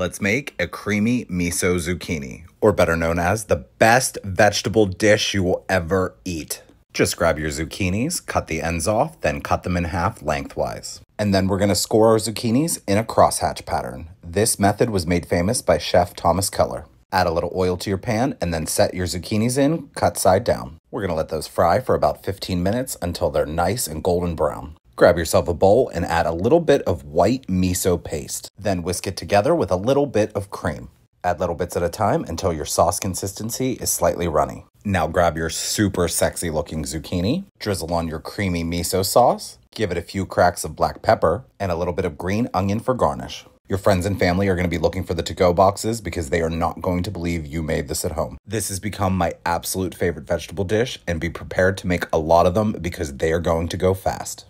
Let's make a creamy miso zucchini, or better known as the best vegetable dish you will ever eat. Just grab your zucchinis, cut the ends off, then cut them in half lengthwise. And then we're to score our zucchinis in a crosshatch pattern. This method was made famous by Chef Thomas Keller. Add a little oil to your pan and then set your zucchinis in, cut side down. We're to let those fry for about 15 minutes until they're nice and golden brown. Grab yourself a bowl and add a little bit of white miso paste. Then whisk it together with a little bit of cream. Add little bits at a time until your sauce consistency is slightly runny. Now grab your super sexy looking zucchini, drizzle on your creamy miso sauce, give it a few cracks of black pepper, and a little bit of green onion for garnish. Your friends and family are going to be looking for the to go boxes because they are not going to believe you made this at home. This has become my absolute favorite vegetable dish, and be prepared to make a lot of them because they are going to go fast.